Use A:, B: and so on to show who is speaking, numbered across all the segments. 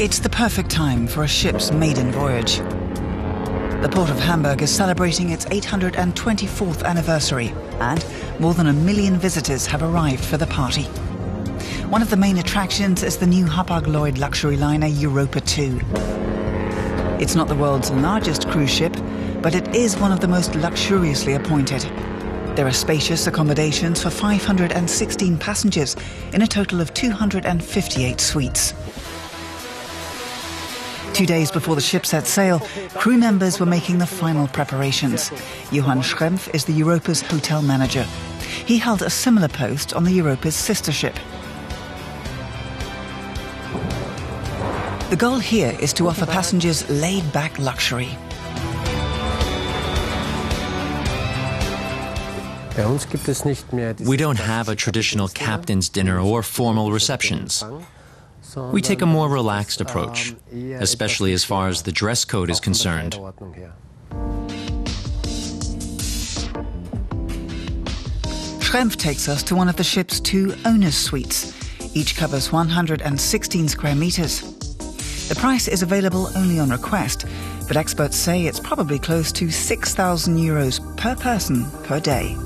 A: It's the perfect time for a ship's maiden voyage. The port of Hamburg is celebrating its 824th anniversary, and more than a million visitors have arrived for the party. One of the main attractions is the new Hapag-Lloyd luxury liner Europa 2. It's not the world's largest cruise ship, but it is one of the most luxuriously appointed. There are spacious accommodations for 516 passengers in a total of 258 suites. Two days before the ship set sail, crew members were making the final preparations. Johann Schrempf is the Europa's hotel manager. He held a similar post on the Europa's sister ship. The goal here is to offer passengers laid back luxury.
B: We don't have a traditional captain's dinner or formal receptions. We take a more relaxed approach, especially as far as the dress code is concerned.
A: Schrempf takes us to one of the ship's two owner's suites. Each covers 116 square meters. The price is available only on request, but experts say it's probably close to 6,000 euros per person per day.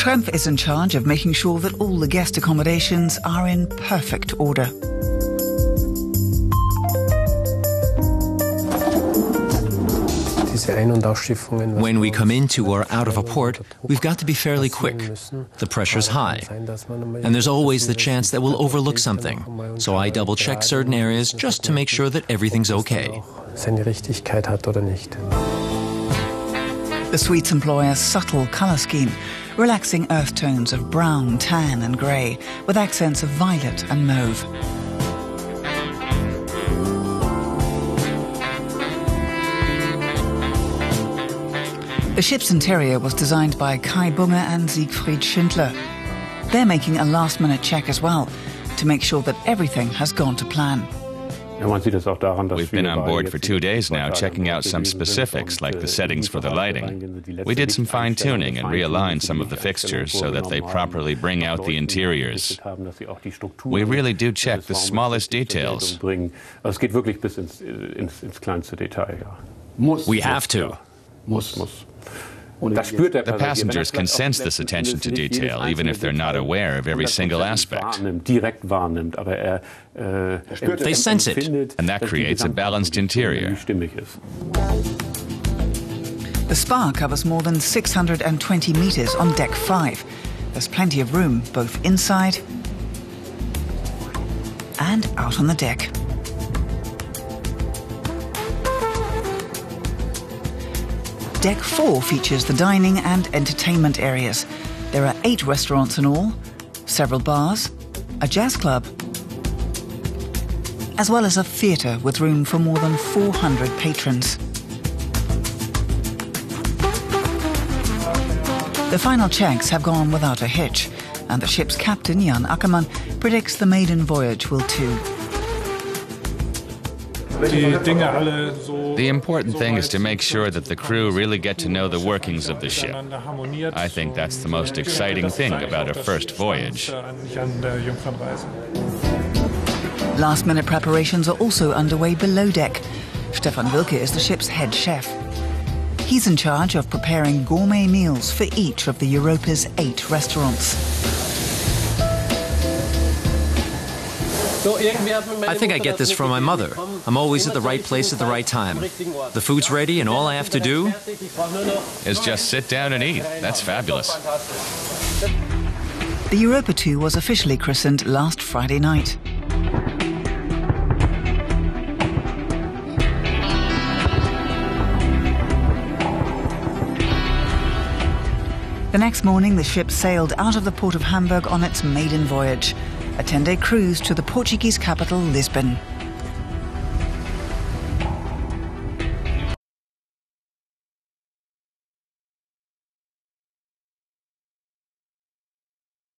A: Schrempf is in charge of making sure that all the guest accommodations are in perfect order.
B: When we come into or out of a port, we've got to be fairly quick. The pressure's high. And there's always the chance that we'll overlook something. So I double check certain areas just to make sure that everything's okay.
A: The suites employ a subtle colour scheme, relaxing earth tones of brown, tan, and grey, with accents of violet and mauve. The ship's interior was designed by Kai Bunge and Siegfried Schindler. They're making a last minute check as well to make sure that everything has gone to plan.
C: We've been on board for two days now, checking out some specifics like the settings for the lighting. We did some fine tuning and realigned some of the fixtures so that they properly bring out the interiors. We really do check the smallest details.
B: We have to.
C: The passengers can sense this attention to detail, even if they're not aware of every single aspect.
B: Er they sense it.
C: And that creates a balanced interior.
A: The spa covers more than 620 metres on deck 5. There's plenty of room, both inside and out on the deck. Deck 4 features the dining and entertainment areas. There are eight restaurants in all, several bars, a jazz club, as well as a theatre with room for more than 400 patrons. The final checks have gone without a hitch, and the ship's captain, Jan Ackermann, predicts the maiden voyage will too.
C: The important thing is to make sure that the crew really get to know the workings of the ship. I think that's the most exciting thing about a first voyage.
A: Last minute preparations are also underway below deck. Stefan Wilke is the ship's head chef. He's in charge of preparing gourmet meals for each of the Europa's eight restaurants.
B: I think I get this from my mother. I'm always at the right place at the right time. The food's ready, and all I have to do
C: is just sit down and eat. That's fabulous.
A: The Europa 2 was officially christened last Friday night. The next morning, the ship sailed out of the port of Hamburg on its maiden voyage, a 10 day cruise to the Portuguese capital, Lisbon.